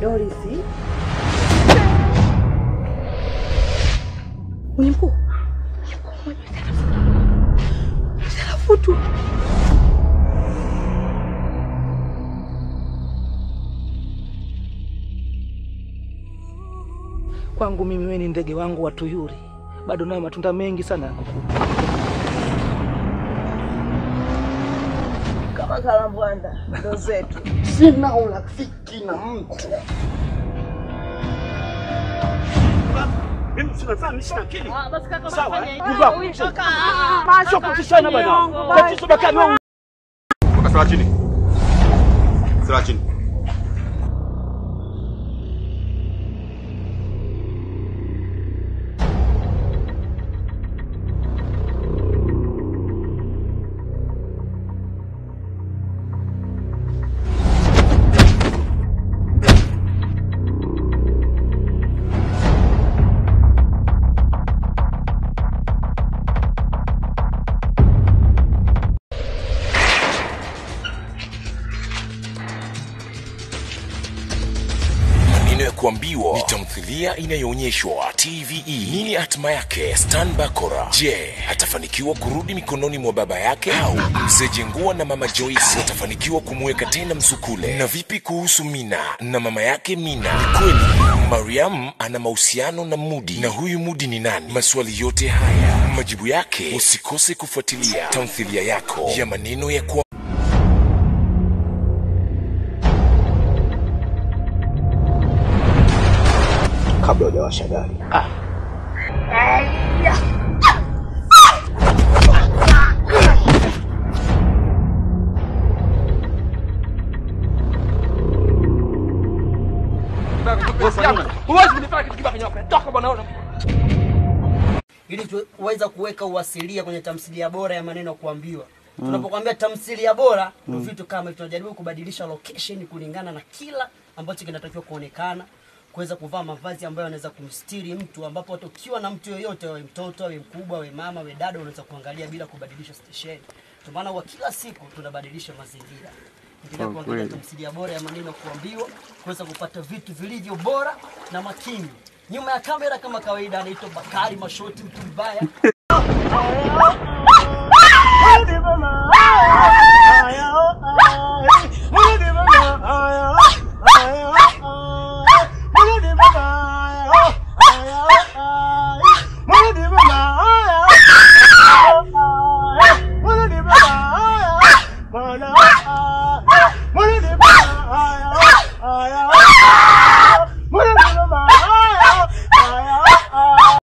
Doris. Mwenye kwangu mimi, wewe ni ndege wangu wa tuyuri, bado nayo matunda mengi sana ya kukula. Kama kalambwanda ndo zetu. Sina urafiki na mtu. Mimi sina kuambiwa ni tamthilia inayoonyeshwa TVE. Nini hatima yake Stan Bakora? Je, atafanikiwa kurudi mikononi mwa baba yake au mzee Jengua na mama Joyce watafanikiwa kumweka tena msukule? Na vipi kuhusu Mina na mama yake Mina? Ni kweli Mariam ana mahusiano na Mudi, na huyu Mudi ni nani? Maswali yote haya majibu yake, usikose kufuatilia tamthilia yako ya maneno ya kwa bwana gari. ili tuweza kuweka uasilia kwenye tamthilia bora ya maneno kuambiwa. Tunapokuambia tamthilia bora ndio vitu kama tunajaribu kubadilisha location kulingana na kila ambacho kinatakiwa kuonekana, kuweza kuvaa mavazi ambayo yanaweza kumstiri mtu, ambapo hata ukiwa na mtu yoyote, awe mtoto, awe mkubwa, awe mama, awe dada, unaweza kuangalia bila kubadilisha stesheni. Kwa maana kwa kila siku tunabadilisha mazingira. Endelea kuangalia tamthilia bora ya maneno ya kuambiwa, kuweza kupata vitu vilivyo bora na makini. Nyuma ya kamera kama kawaida anaitwa Bakari Mashoti, mtu mbaya.